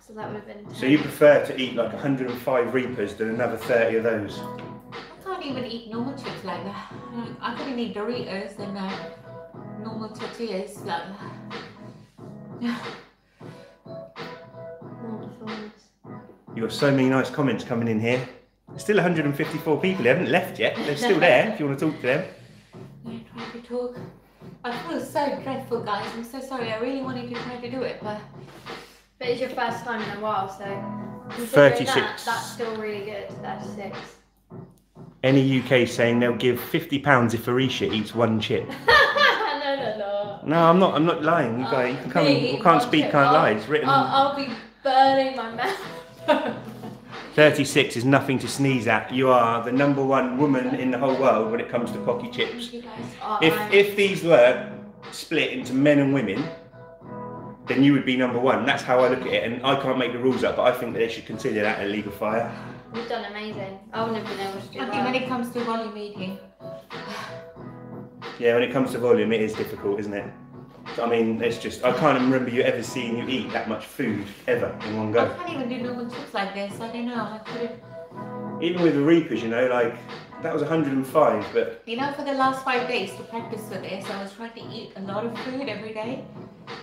So that would have been. So you prefer to eat like 105 Reapers than another 30 of those? I can't even eat normal chips like that. Like, I couldn't eat Doritos and uh, normal tortillas like that. [sighs] You've got so many nice comments coming in here. There's still 154 people. They haven't left yet. They're still there if you want to talk to them. Yeah, to talk. I feel so dreadful, guys. I'm so sorry. I really wanted to try to do it, but But it's your first time in a while, so. 36. That, that's still really good. That's six. NEUK saying they'll give £50 if Varisha eats one chip. [laughs] no, no, no. No, I'm not. I'm not lying. You guys, you can come. Me, and, can't speak, can't lie. It's written. I'll, I'll be burning my mouth. [laughs] 36 is nothing to sneeze at. You are the number one woman in the whole world when it comes to Paqui chips. thank you guys. If if these were split into men and women, then you would be number one. That's how I look at it, and I can't make the rules up, but I think that they should consider that a League of Fire. You've done amazing. I wouldn't have been able to do I think when it comes to volume eating, Yeah, when it comes to volume, it is difficult, isn't it? I mean, it's just I can't remember you ever seeing you eat that much food ever in one go. I can't even do normal chips like this. I don't know. I couldn't. Even with the Reapers, you know, like that was 105, but You know, for the last five days to practice for this, I was trying to eat a lot of food every day,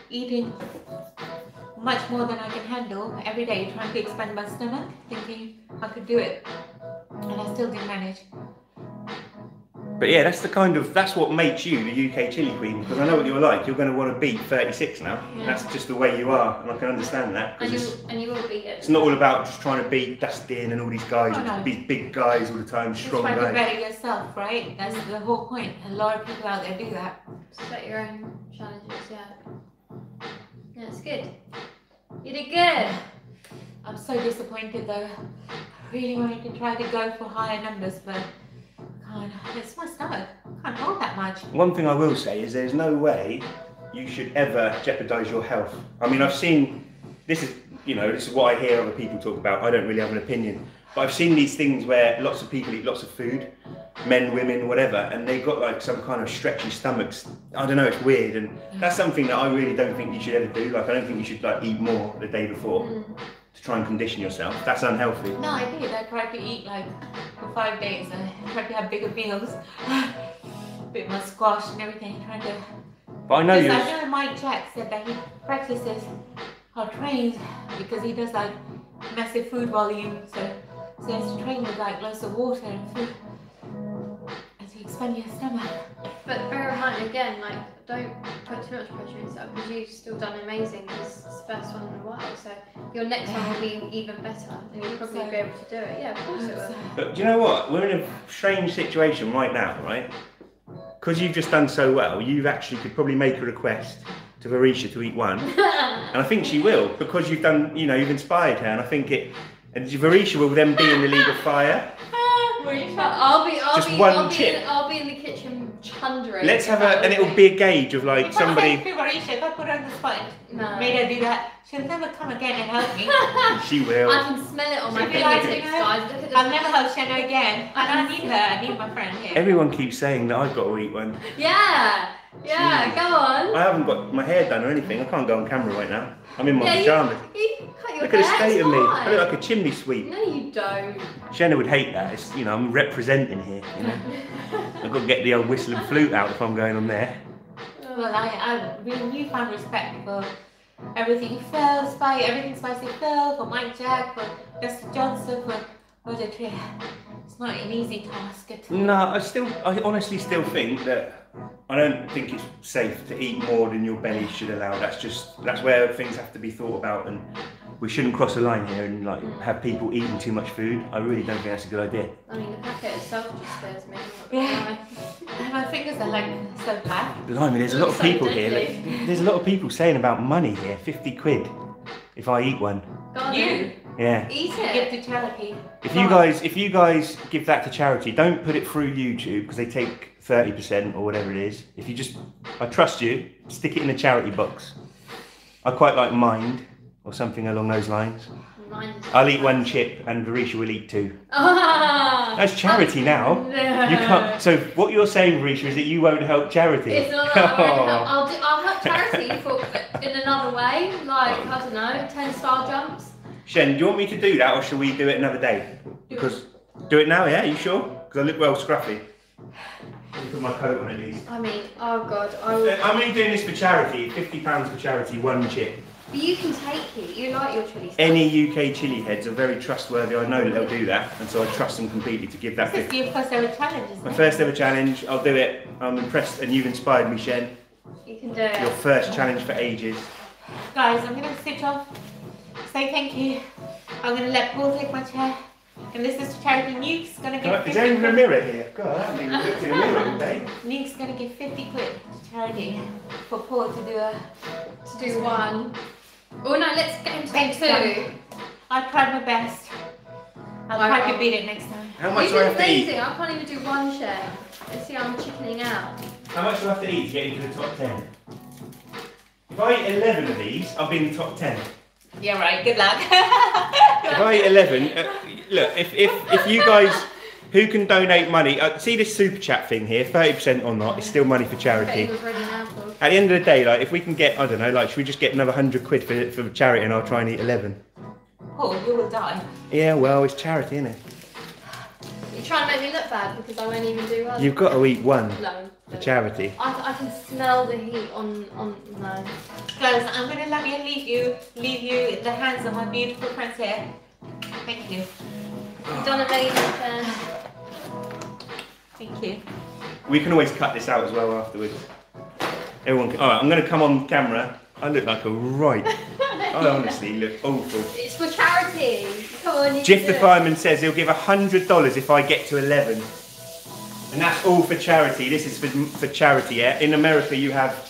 eating much more than I can handle every day, trying to expand my stomach, thinking I could do it, and I still didn't manage. But yeah, that's the kind of that's what makes you the UK chili queen because I know what you're like. You're going to want to beat 36 now. Yeah. That's just the way you are, and I can understand that. And you, it's, and you will be good. it's not all about just trying to beat Dustin and all these guys, Oh, no. these big guys all the time, Just strong try to guys. better yourself, right? That's the whole point. A lot of people out there do that. Set your own challenges, yeah. Yeah, it's good. You did good. I'm so disappointed though. I really wanted to try to go for higher numbers, but I. It's my stomach. I can't hold that much. One thing I will say is there's no way you should ever jeopardise your health. I mean, I've seen this is you know this is what I hear other people talk about. I don't really have an opinion, but I've seen these things where lots of people eat lots of food, men, women, whatever, and they've got like some kind of stretchy stomachs. I don't know, it's weird, and that's something that I really don't think you should ever do. Like, I don't think you should like eat more the day before Mm. To try and condition yourself. That's unhealthy. No, I did. I tried to eat like for five days. I tried to have bigger meals, [sighs] bit more squash and everything. Trying to. But I know Because you. I know Mike Jack said that he practices or trains because he does like massive food volume. So, so he has to train with like lots of water and food as you expand your stomach. But bear in mind, again, like, don't put too much pressure on yourself because you've still done amazing. This is the first one in a while, so your next one will be even better and you'll probably So- be able to do it. Yeah, of course it will. But do you know what? We're in a strange situation right now, right? Because you've just done so well, you've actually could probably make a request to Varisha to eat one, [laughs] and I think she will because you've done, you know, you've inspired her, and I think it. And Varisha will then be in the League of Fire. [laughs] I'll be, I'll Just be, one I'll be, in, I'll be in the kitchen chundering. Let's have a, and it'll be a gauge of like If somebody. I say to if I put her on the spot No. made her do that, she'll never come again and help me. [laughs] She will. I can smell it on my She'll like, fingertips, you know, guys. Look at I'll the never help Shanna again. And I need her. I need my friend here. Everyone keeps saying that I've got to eat one. Yeah, yeah, go on. I haven't got my hair done or anything. I can't go on camera right now. I'm in my Yeah, pajamas. You your Look at the state of me. I look like a chimney sweep. No, you don't. Shanna would hate that. It's, you know, I'm representing here. You know, [laughs] I've got to get the old whistle and flute out if I'm going on there. Well, I, I really newfound respect for everything Phil, Spy, everything Spicy Phil, for Mike Jack, for Dustin Johnson, for Roger Trier. It's not an easy task at all. No, I still, I honestly still think that I don't think it's safe to eat more than your belly should allow. That's just, that's where things have to be thought about. And we shouldn't cross a line here and like have people eating too much food. I really don't think that's a good idea. I mean, the packet itself just scares me. Yeah. [laughs] My fingers are like so black. Blimey, there's a lot of So people here. deadly. Look, There's a lot of people saying about money here. 50 quid if I eat one. God, You Yeah. eat it. give to charity. If you guys, if you guys give that to charity, don't put it through YouTube because they take 30% or whatever it is. If you just, I trust you, stick it in a charity box. I quite like Mind or something along those lines. Mine is- I'll eat one chip and Varisha will eat two. [laughs] Ah, That's charity now. no. You can't. So what you're saying, Varisha, is that you won't help charity. It's not that I won't help. [laughs] I'll, do, I'll help charity for, in another way, like, I don't know, 10 star jumps. Shen, do you want me to do that or shall we do it another day? Because do it now, yeah? You sure? Because I look well scruffy. Let me put my coat on at least. I mean, oh god, I will. I'm only doing this for charity. Fifty pounds for charity, one chip. But you can take it, you like your chili stuff. NEUK Chili Heads are very trustworthy. I know that they'll do that, and so I trust them completely to give that. This is your first ever challenge, isn't My it? first ever challenge. I'll do it. I'm impressed, and you've inspired me, Shen. You can do it. Your first challenge for ages. Guys, I'm gonna switch off. Say thank you. I'm gonna let Paul take my chair. And this is to charity. Nuke's gonna give Is 50 there even a mirror here? God, I haven't even looked in a mirror all. Nuke's gonna give 50 quid to charity for Paul to do a. to do one. Oh no, let's get him to Thanks, do two. I tried my best. I'll Wow. try to beat it next time. How much You've do I have to eat? amazing. I can't even do one share. Let's see, I'm chickening out. How much do I have to eat to get into the top 10? If I eat 11 of these, I'll be in the top 10. Yeah, right. Good luck. [laughs] If I eat 11, uh, look, if, if, if you guys who can donate money, uh, see this super chat thing here, 30% or not, it's still money for charity. it was ready now, Paul. At the end of the day, like if we can get, I don't know, like should we just get another 100 quid for, for charity and I'll try and eat 11? Oh, you will die. Yeah, well, it's charity, isn't it? You're trying to make me look bad because I won't even do one. You've got to eat one No. for charity. I, I can smell the heat on on no. Guys, I'm gonna love you leave you, leave you in the hands of my beautiful friends here. Thank you. You've done amazing. Thank you. We can always cut this out as well afterwards. Everyone can, alright, I'm going to come on camera. I look like a right. I honestly look awful. It's for charity. Come on, can the fireman says he'll give hundred dollars if I get to eleven, and that's all for charity. This is for, for charity. Yeah. In America, you have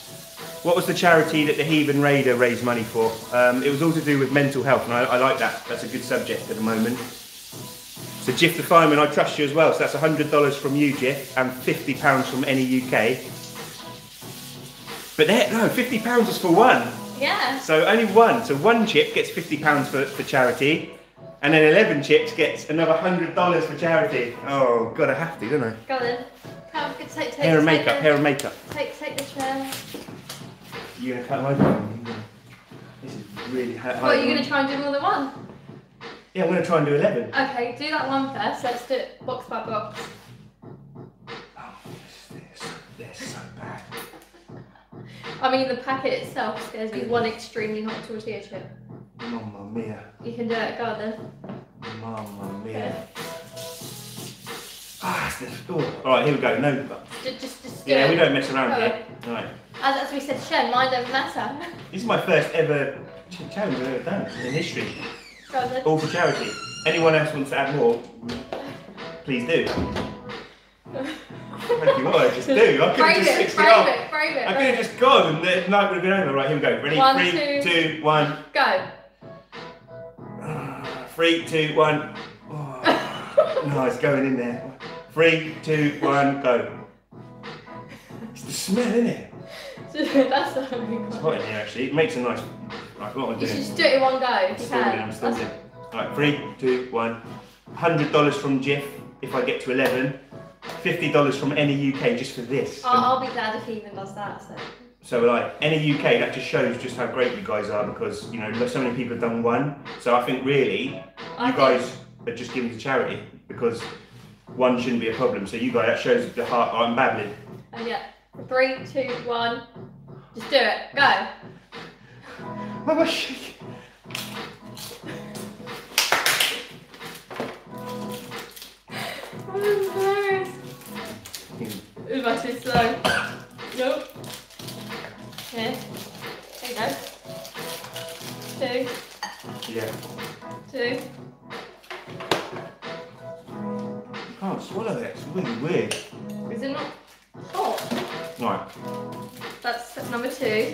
what was the charity that the Heathen Raider raised money for? Um, it was all to do with mental health, and I, I like that. That's a good subject at the moment. So Jeff the fireman, I trust you as well. So that's hundred dollars from you, Jeff, and fifty pounds from NEUK. But there, no, fifty pounds is for one. Yeah. So only one. So one chip gets fifty pounds for, for charity, and then eleven chips gets another hundred dollars for charity. Oh God, I have to, don't I? Go then. Come, take, take, Hair and makeup, the- hair and makeup. Take, take the chair. You gonna cut my phone? This is really hard. What, are you going to try and do more than one? Yeah, I'm gonna try and do eleven. Okay, do that one first. Let's do it box by box. Oh, this, this, this so bad. I mean, the packet itself scares me. One extremely hot tortilla chip. Mamma mia, You can do it. Go on then. mamma mia. Ah, it's this. Oh. All right, here we go. No, Just, just, just yeah, it. we don't mess around Go here. All right. As, as we said, Shen, mind over matter. [laughs] This is my first ever challenge I've ever done in history. Go on then. All for charity. Anyone else wants to add more? Please do. Thank you. What I just do? I could have Brave just it, switched it brave off. it, it. I could have just gone and the night would have been over. Right, here we go. Ready? One, Three, two. two, one. Go. Three, two, one. Oh, [laughs] no, it's going in there. Three, two, one, go. It's the smell, isn't it? [laughs] That's what I'm It's hot in here actually. It makes a nice. Right, what am I You doing? should just do it in one go if you Still doing, can. I'm still That's- doing. Alright, three, two, one. Hundred dollars from Jeff if I get to eleven. Fifty dollars from NEUK just for this. I'll, I'll be glad if he even does that. So. So like NEUK, that just shows just how great you guys are because you know so many people have done one. So I think really I you think- guys are just giving to charity because one shouldn't be a problem. So you guys that shows the heart. I'm babbling. And yeah, three, two, one. Just do it. Go. Mama shake. I'm embarrassed. Ooh, that's too slow. Nope. Here. There you go. Two. Yeah. Two. Can't swallow it. It's really weird. Is it not hot? Right. That's step number two.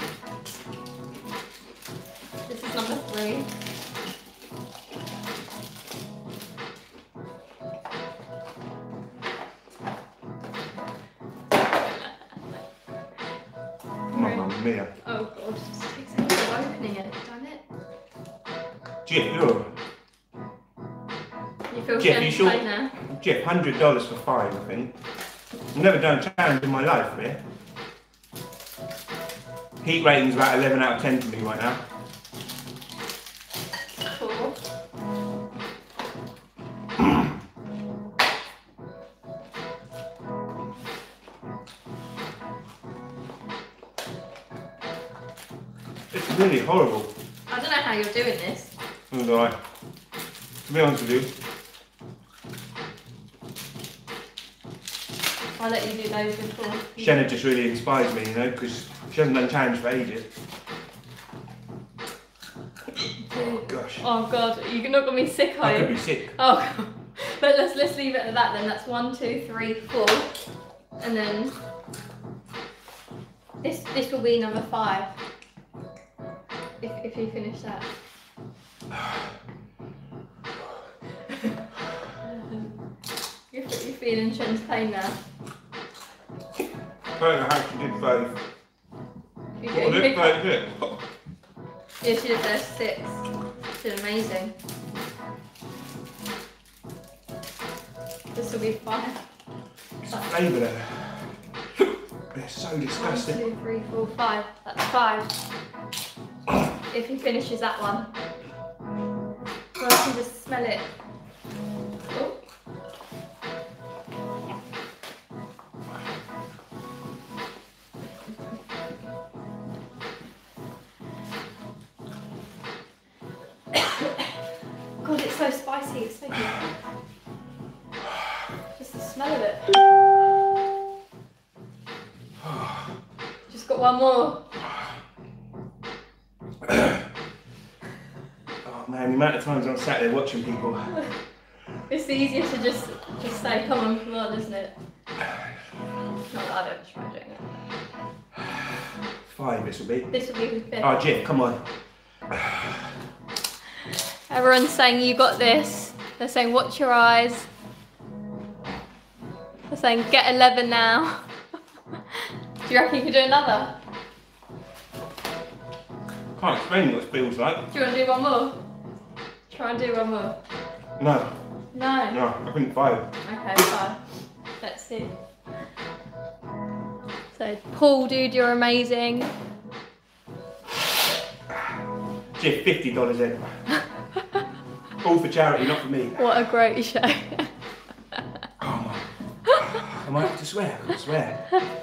This is number three. [laughs] Mamma mia. Oh god, it just takes ages opening it, damn it. Jeff, you're You feel Jeff, you sure? Jeff, hundred dollars for five, I think. I've never done a challenge in my life, yeah. Heat rating's about eleven out of ten for me right now. It's really horrible. I don't know how you're doing this. I'm gonna. To be honest with you, I'll let you do those before. Shenna just really inspires me, you know, because she hasn't done challenge for ages. Oh gosh. Oh god, you're not gonna be sick, are I could you? be sick. Oh god. But let's let's leave it at that then. That's one, two, three, four. And then this this will be number five. If if you finish that. [sighs] [laughs] you're, you're feeling Shen's pain now. I don't know how she did both. You What get- was it? Yeah, she did six. She did amazing. This will be five. It's the flavour there. It's so disgusting. two, three, four, five. That's five. if he finishes that one. Or I can just smell it. One more. [sighs] Oh man, the amount of times I'm sat there watching people. [sighs] It's easier to just just say, come on, come on, isn't it? [sighs] Not that I'd ever try doing it. Five, this will be. This will be fifth. Oh, Jeff, come on. Everyone's saying you got this. They're saying watch your eyes. They're saying get 11 now. [laughs] do you reckon you could do another? Can't explain what it feels like. Do you want to do one more? Try and do one more. No, No. no, I think five. Okay, fine. Let's see. So, Paul, dude, you're amazing. Fifty dollars in. [laughs] All for charity, not for me. What a great show. Oh my. I might have to swear. I swear. [laughs]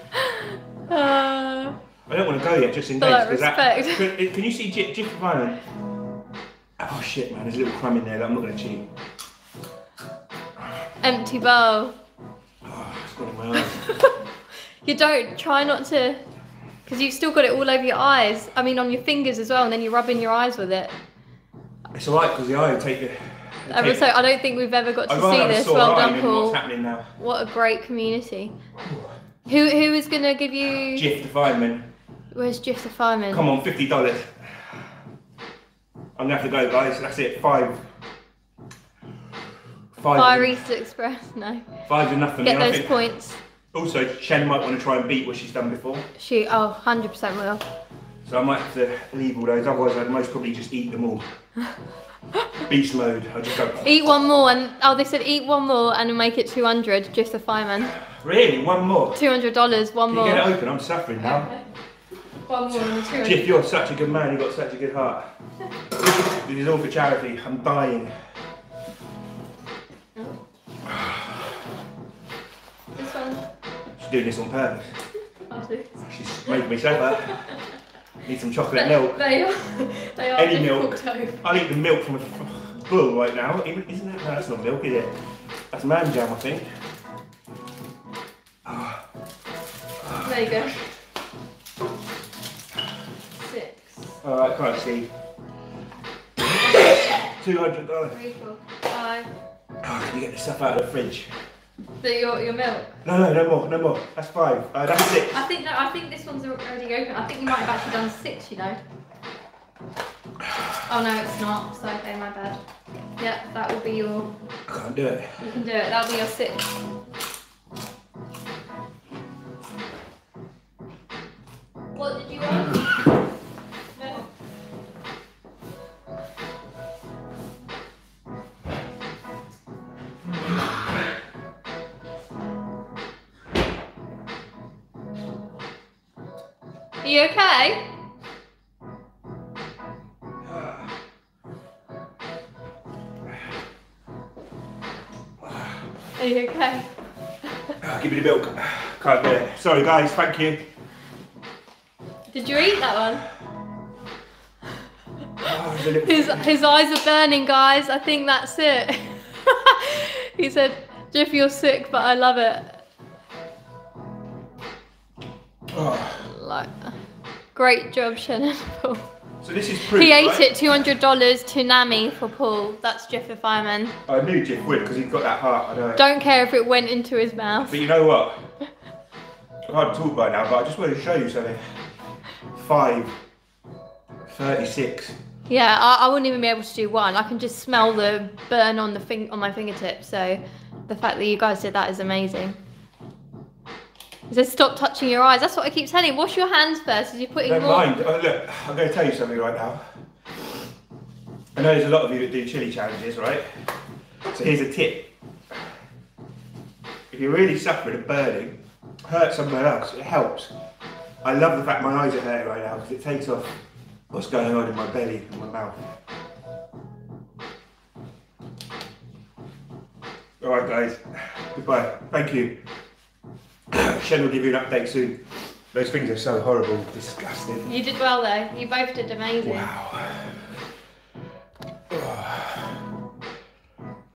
Uh, I don't want to go yet, just in case. that 'cause respect. [laughs] can, can you see Jeff, Jeff Violent? Oh shit, man, there's a little crumb in there that I'm not going to cheat. empty bowl. Oh, it's got in my eyes. [laughs] You don't try not to, because you've still got it all over your eyes. I mean, on your fingers as well, and then you're rubbing your eyes with it. It's alright because the eye will take the. I so I don't think we've ever got to I'd see this. Well done, Paul. What's happening now? What a great community. Who who is gonna give you? Jeff the fireman. Where's Jeff the fireman? Come on, fifty dollars. I'm gonna have to go, guys. That's it. Five. Five. Fire East Express. No. Five's enough for Get me. I those points. Also, Chen might want to try and beat what she's done before, Shoot. Oh, 100% will. so I might have to leave all those. Otherwise, I'd most probably just eat them all. [laughs] Beast mode. I just go. Eat one more, and oh, they said eat one more and make it 200. Jeff the fireman. Really, one more. $200. One Can more. you get it open? I'm suffering now. One more and 200. Jeff, you're such a good man. You've got such a good heart. This is all for charity. I'm dying. This one. She's doing this on purpose. She's making me suffer. Need some chocolate milk. they are, they are Any milk. I'll eat the milk from a bull right now. Even- Isn't that? No, that's not milk, is it? That's man jam, I think. There you go. Six. Alright, can't see. Two hundred dollars. Three, four, five. Oh, can you get this stuff out of the fridge? The, your, your milk. No, no, no more, no more. That's five. Uh, that's six. I think no, I think this one's already open. I think you might have actually done six, you know. Oh no, it's not. So okay, my bad. Yeah, that will be your. I can't do it. You can do it. That'll be your six. What did you want? No. Are you okay? Are you okay? Ah, give me the milk. Can't do it. Sorry, guys. Thank you. Did you eat that one? Oh, there's a little- His his eyes are burning, guys. I think that's it. [laughs] he said, "Jeff, you're sick, but I love it." Oh. Like, great job, Shannon. [laughs] Paul. So this is proof. He ate right? it. Two hundred dollars to Nami for Paul. That's Jeff Fireman. I knew Jeff would because he's got that heart. I know. Don't care if it went into his mouth. But you know what? I can't talk right now, but I just wanted to show you something. Five. Thirty-six. Yeah, I, I wouldn't even be able to do one. I can just smell the burn on the fing- on my fingertips. So the fact that you guys did that is amazing. He says, "Stop touching your eyes." That's what I keep telling. you. Wash your hands first, as you're putting Don't more. mind. Oh, look, I'm going to tell you something right now. I know there's a lot of you that do chili challenges, right? So here's a tip. If you're really suffering and burning, hurt somewhere else. It helps. I love the fact my eyes are hurting right now because it takes off what's going on in my belly and my mouth. All right, guys. Goodbye. Thank you. [coughs] Shen will give you an update soon. Those things are so horrible, disgusting. You did well though. You both did amazing. Wow. [sighs] Oh.